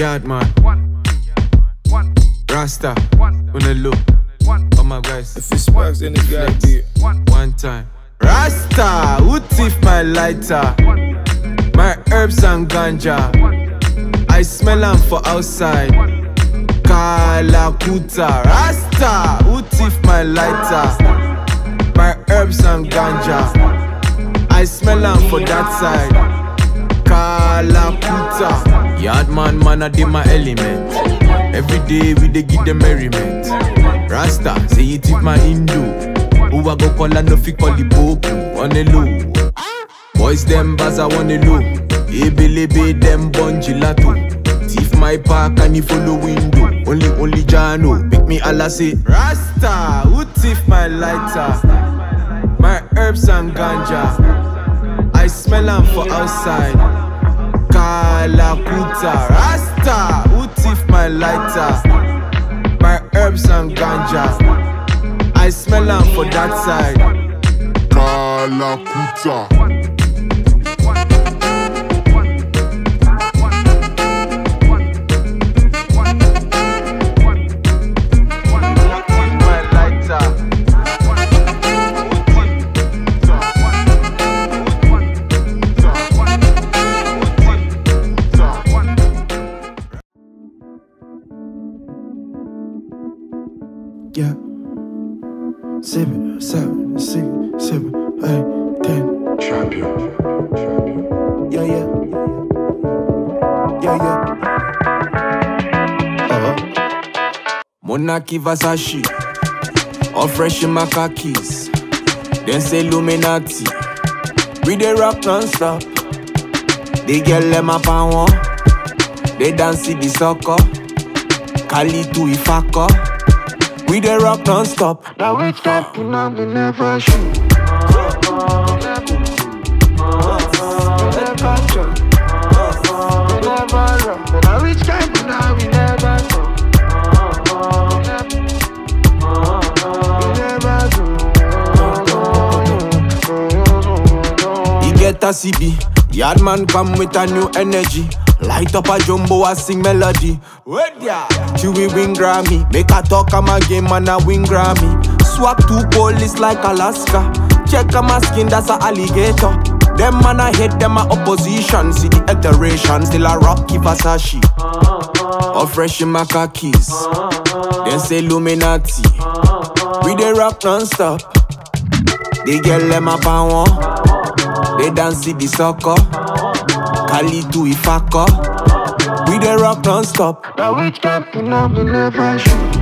Yaadman, Rasta, on the look. Oh my guys, If it's sparks, then it Flex. be one time. Rasta, who thief my lighter? My herbs and ganja. I smell them for outside. Kalakuta. Rasta, who thief my lighter? My herbs and ganja. I smell them for that side. Kalakuta. Yardman man, I did my element. Every day we dey give them merriment. Rasta, say you tip my Hindu. Who I go call and no fi call the Pope on the low. Boys them baz I want the low. Ebelebe them bun gelato. Thief my park and he follow window. Only only Jano. Pick me Allah say Rasta, who thief my lighter? My herbs and ganja. I smell them for outside. Kalakuta Rasta, who thief my lighter? My herbs and ganja. I smell them for that side. Kalakuta. yeah. Seven, seven, six, seven, eight, ten. Champion. Yeah, yeah. Yeah, yeah. Uh -huh. Monaki Versace. All fresh in my khakis. Then say Illuminati. We dey rock non-stop. They get them up and one. They dance in the soccer. Kali to Ifaka. We dey rock non-stop. Now we and we never shoot. We never jump. Never run. But now we step in and we never go. We never do. He get a CB. Yaadman come with a new energy. Light up a jumbo, a sing melody. She we win Grammy. Make her talk, I'm a game and a win Grammy. Swap two police like Alaska. Check on my skin, that's a alligator. Them man I hate them a opposition. See the alteration, still a rocky Versace. All fresh in my khakis. Then say Illuminati. We dey rock non-stop. They get them up and one. They dance the soccer. Kali do if I call. We dey rock non-stop. Now which camp you know me never show.